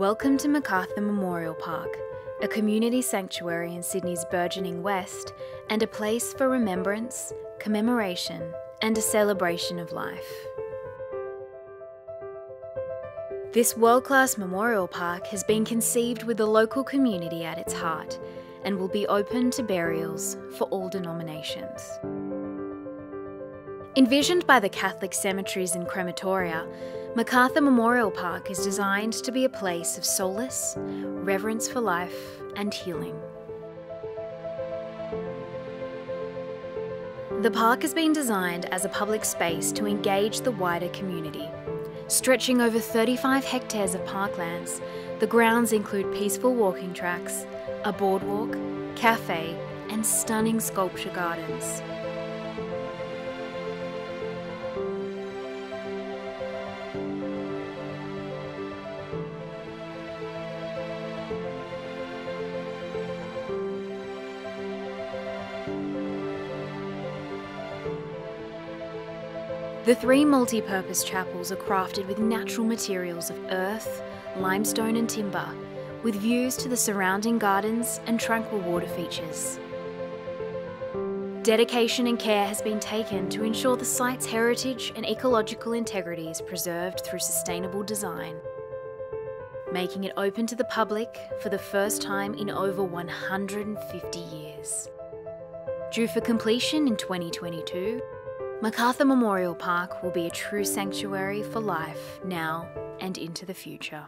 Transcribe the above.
Welcome to MacArthur Memorial Park, a community sanctuary in Sydney's burgeoning west and a place for remembrance, commemoration, and a celebration of life. This world class memorial park has been conceived with the local community at its heart and will be open to burials for all denominations. Envisioned by the Catholic cemeteries and crematoria, MacArthur Memorial Park is designed to be a place of solace, reverence for life, and healing. The park has been designed as a public space to engage the wider community. Stretching over 35 hectares of parklands, the grounds include peaceful walking tracks, a boardwalk, cafe, and stunning sculpture gardens. The three multi-purpose chapels are crafted with natural materials of earth, limestone and timber, with views to the surrounding gardens and tranquil water features. Dedication and care has been taken to ensure the site's heritage and ecological integrity is preserved through sustainable design, making it open to the public for the first time in over 150 years. Due for completion in 2022, MacArthur Memorial Park will be a true sanctuary for life now and into the future.